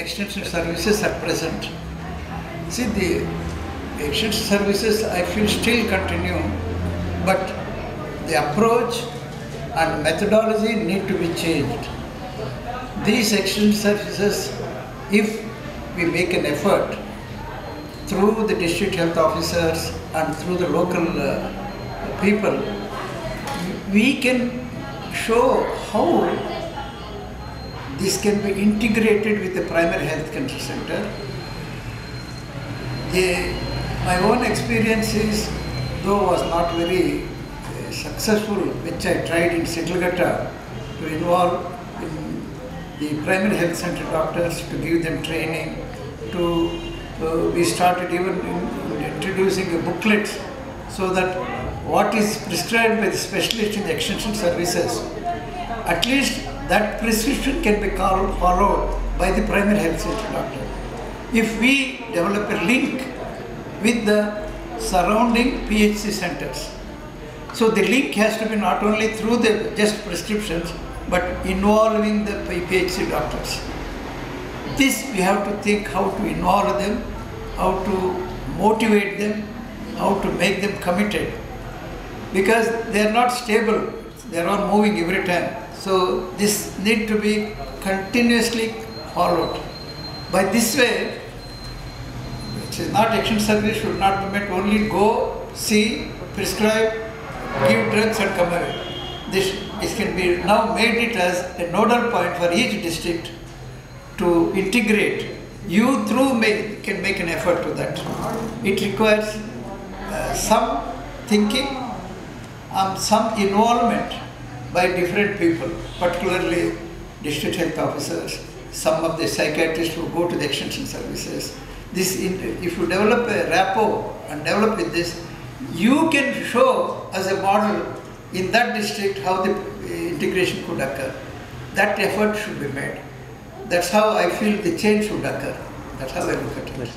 extension services at present. See, the extension services I feel still continue, but the approach and methodology need to be changed. These extension services, if we make an effort through the district health officers and through the local uh, people, we can show how this can be integrated with the primary health care center. My own experience is, though was not very uh, successful, which I tried in Sidlaghatta to involve in the primary health center doctors to give them training. To uh, we started even in, in introducing a booklet so that what is prescribed by the specialist in the extension services, at least that prescription can be called, followed by the primary health center doctor. If we develop a link with the surrounding PHC centers, so the link has to be not only through the just prescriptions, but involving the PHC doctors. This we have to think how to involve them, how to motivate them, how to make them committed because they are not stable they are all moving every time so this need to be continuously followed. By this way which is not action service should not be meant only go see prescribe give drugs and come away. This, this can be now made it as a nodal point for each district to integrate. You through make, can make an effort to that. It requires uh, some thinking um, some involvement by different people, particularly district health officers, some of the psychiatrists who go to the extension services. This, if you develop a rapport and develop with this, you can show as a model in that district how the uh, integration could occur. That effort should be made. That's how I feel the change should occur. That's how I look at it.